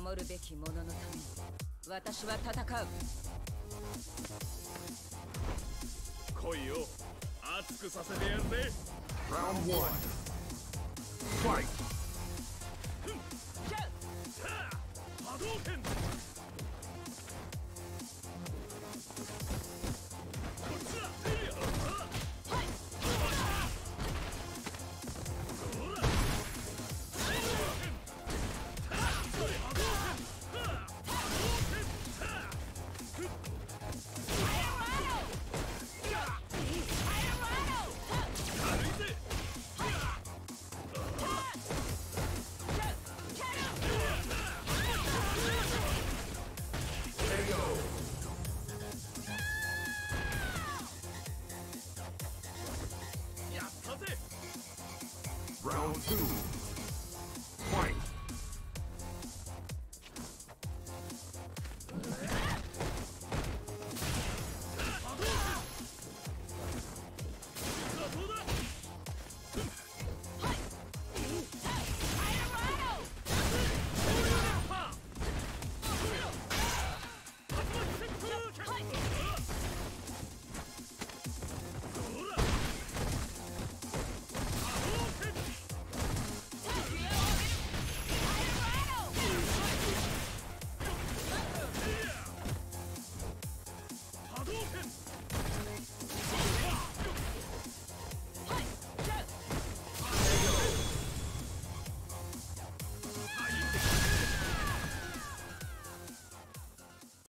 守るべき者のために私は戦う来いよ熱くさせてやるぜ Round one. Fight. Round two.